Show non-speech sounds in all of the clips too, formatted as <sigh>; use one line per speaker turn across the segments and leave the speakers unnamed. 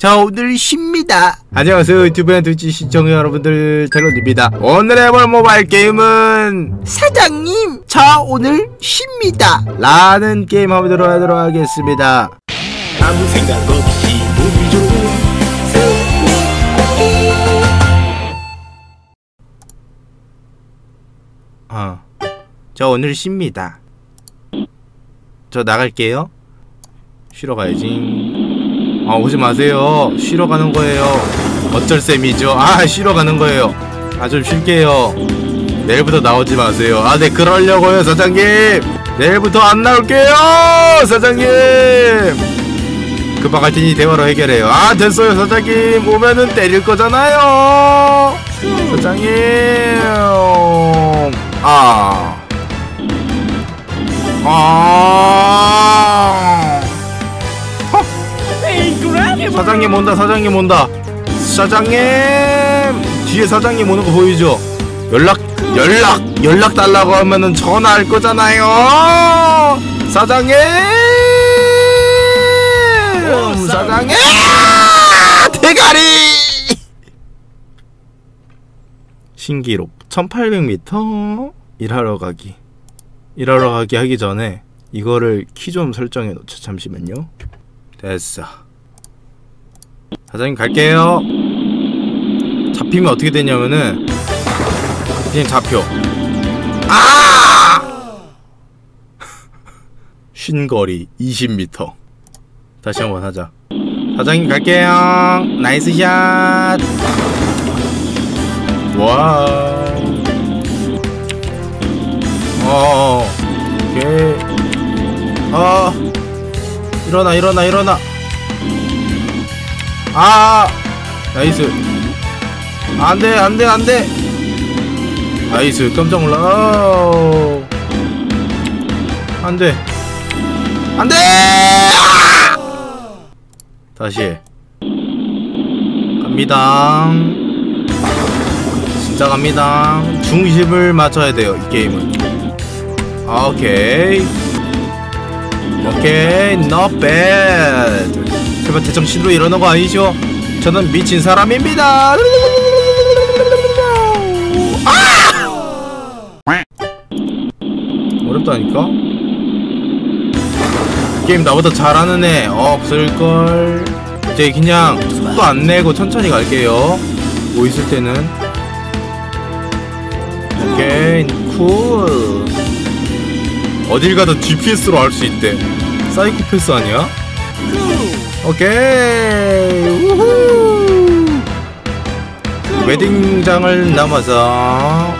자 오늘 쉽니다. 안녕하세요 유튜브의 두치 시청자 여러분들 텔론입니다. 오늘 해볼 모바일 게임은 사장님 자 오늘 쉽니다. 라는 게임 해보도록 하도록 하겠습니다.
아무 생각 없이 우리 좋은
어. 저 오늘 쉽니다. 저 나갈게요. 쉬러 가야지 아 오지 마세요. 쉬러 가는 거예요. 어쩔 셈이죠. 아 쉬러 가는 거예요. 아 좀 쉴게요. 내일부터 나오지 마세요. 아 네 그러려고요 사장님. 내일부터 안 나올게요 사장님. 갈 테니 대화로 해결해요. 아 됐어요 사장님. 오면은 때릴 거잖아요. 사장님. 아. 아. 사장님 온다 사장님 온다. 사장님! 뒤에 사장님 오는 거 보이죠? 연락 연락 연락 달라고 하면은 전화할 거잖아요. 사장님! 사장님. 아, 대가리! 신기록. 1800m 일하러 가기. 일하러 가기 하기 전에 이거를 키 좀 설정해 놓자 잠시만요. 됐어 사장님 갈게요. 잡히면 어떻게 되냐면은 그냥 잡혀. 아! <laughs> 쉰거리 20m 다시 한번 하자. 사장님 갈게요. Nice shot! Wow. 어 오케이. 아 일어나 일어나 일어나 아 nice. 안돼 안돼 안돼. Nice. 깜짝 놀라. 안돼. 안돼! 아! 다시. 갑니다. 진짜 갑니다. 중심을 맞춰야 돼요 이 게임은. 아, 오케이. 오케이. Not bad 제발 제정신으로 이러는 거 아니죠? 저는 미친 사람입니다 아! 어렵다니까? 게임 나보다 잘하는 애 없을걸 이제 그냥 속도 안 내고 천천히 갈게요 뭐 있을 때는 오케이 cool 어딜 가도 GPS로 알 수 있대 사이코패스 아니야? 오케이. 우후. 웨딩장을 넘어서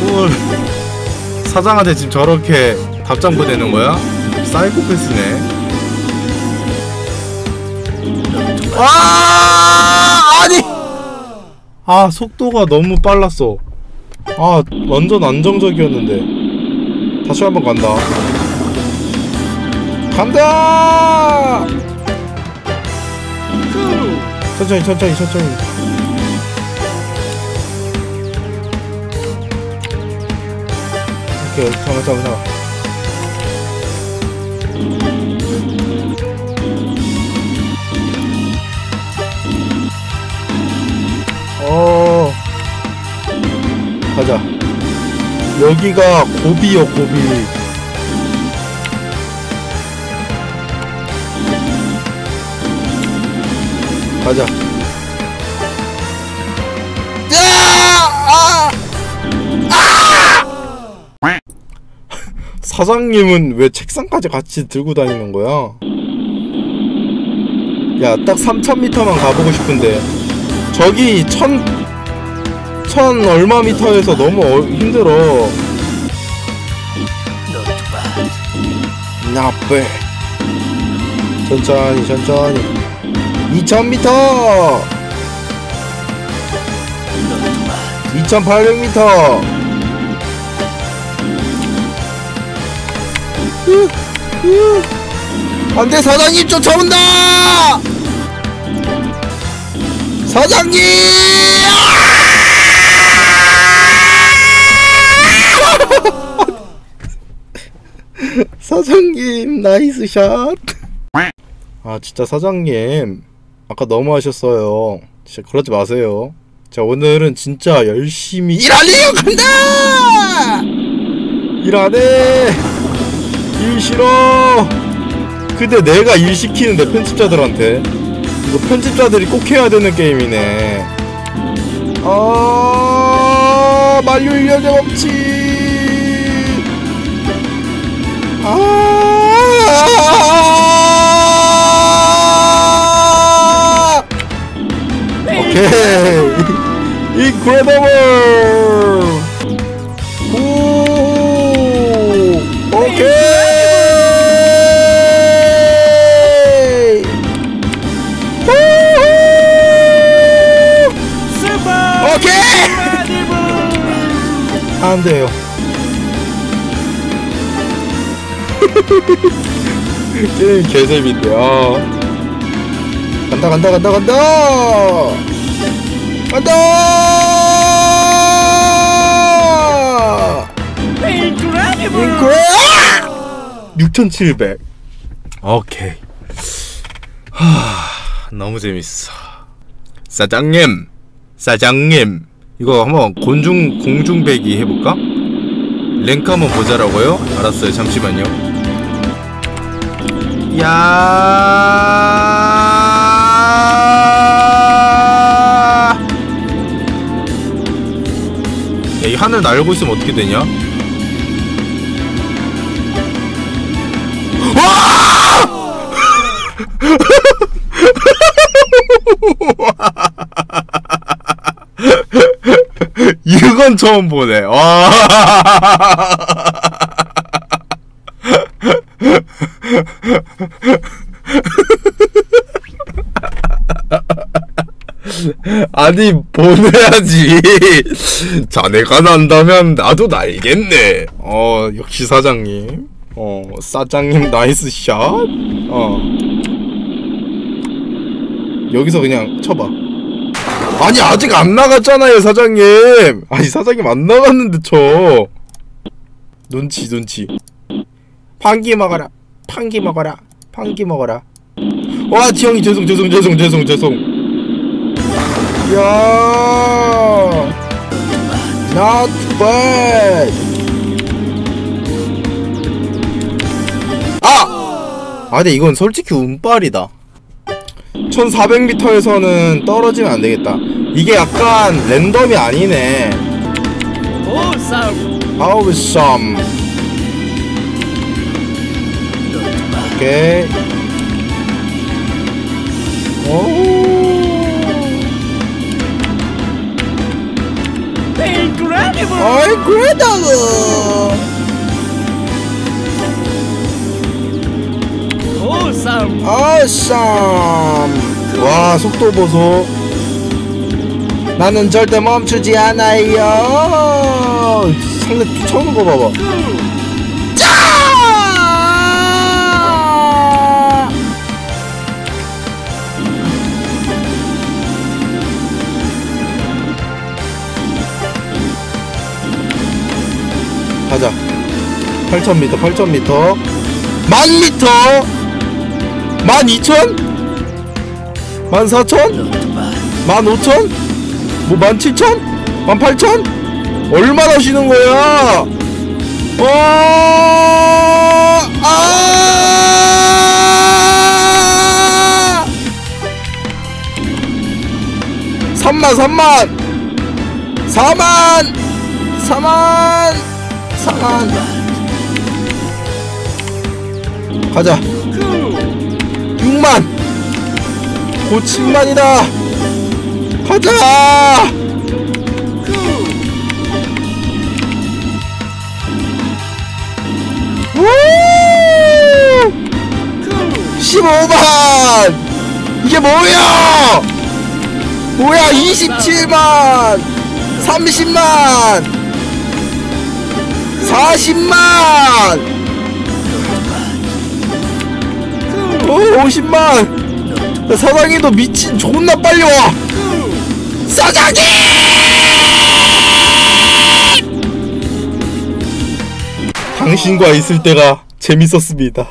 쿨. 사장한테 지금 저렇게 답장 보내는 거야? 사이코패스네. 아 아니! 아 속도가 너무 빨랐어. 아 완전 안정적이었는데. 다시 한번 간다 간다! 천천히 천천히 천천히. 오케이 잠깐 잠깐 잠깐 어. 가자. 여기가 고비요 고비 가자 사장님은 왜 책상까지 같이 들고 다니는 거야? 야, 딱 3000m만 가보고 싶은데. 저기, 천, 천 얼마 미터에서 너무 어, 힘들어. 나빼. 천천히, 천천히. 2000m! 2800m! 안돼 사장님 쫓아온다! 사장님! <laughs> 사장님 나이스 샷. 아 진짜 사장님 아까 너무 하셨어요. 진짜 그러지 마세요. 자 오늘은 진짜 열심히 일하래요 간다! 일 안 해 일 싫어! 근데 내가 일 시키는데 편집자들한테. 이거 편집자들이 꼭 해야 되는 게임이네. 아 여자 법칙 아 <laughs> 오케이 인크레더블 오 오케이. 우후! 오케이. 안 돼요. <laughs> 게임 개재밌대 아 간다 간다 간다 간다 간다! 인크레! 6700 오케이. 하 너무 재밌어. 사장님 사장님 이거 한번 곤중 공중배기 해볼까? 랭크 한번 보자라고요? 알았어요. 잠시만요. 야. 야, 이 하늘 날고 있으면 어떻게 되냐? <laughs> 이건 처음 보네. 와. 아니 보내야지. <laughs> 자네가 난다면 나도 날겠네. 어 역시 사장님. 어 사장님 nice shot. 어 여기서 그냥 쳐봐. 아니 아직 안 나갔잖아요 사장님. 아니 사장님 안 나갔는데 쳐. 눈치 눈치. 방귀 먹어라. 방귀 먹어라. 방귀 먹어라. 와 지영이 죄송 죄송 죄송 죄송 죄송. 야, not bad. 아, 아 근데 이건 솔직히 운빨이다. 1400m에서는 떨어지면 안 되겠다. 이게 약간 랜덤이 아니네. 아우썸. 오케이. 오. 어이 그래다고. 아썸. 와 속도 보소. 나는 절대 멈추지 않아요. 상대 쫓아오는 거 봐봐. 가자. 8,000m, 8,000m, 10,000m, 12,000, 14,000, 15,000, 뭐 17,000, 18,000? 얼마나 쉬는 거야? 어, 아! 3만, 3만, 4만, 4만, 4만. 가자. 6만. 곧 7만이다. 가자. 우! 15만! 이게 뭐야! 뭐야, 27만! 30만! 40만! 오, 50만! 사장님, 너 미친, 존나 빨리 와! 사장님! 당신과 있을 때가 재밌었습니다.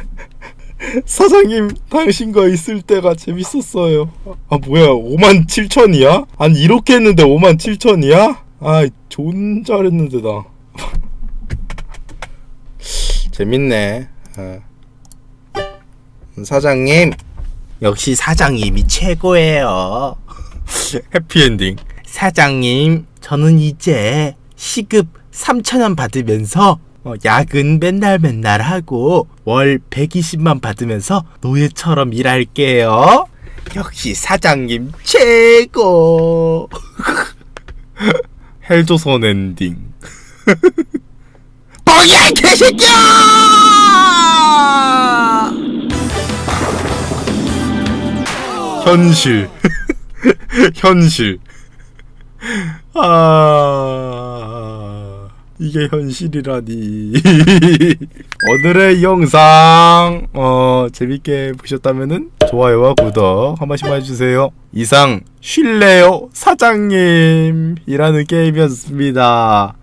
<laughs> 사장님 당신과 있을 때가 재밌었어요 아 뭐야 5만 7천이야? 아니 이렇게 했는데 5만 7천이야? 아 좋은 잘했는데 나. <laughs> 재밌네. 아. 사장님. 역시 사장님이 최고예요. 해피엔딩. 사장님 저는 이제 시급 3천원 받으면서 어, 야근 맨날 맨날 하고 월 120만 받으면서 노예처럼 일할게요. 역시 사장님 최고 <laughs> 헬조선 엔딩. <laughs> 뻥이야 이 개새끼야! 현실. <laughs> 현실. 아 이게 현실이라니. <laughs> 오늘의 영상 어 재밌게 보셨다면은 좋아요와 구독 한 번씩만 해주세요. 이상 쉴래요 사장님 이라는 게임이었습니다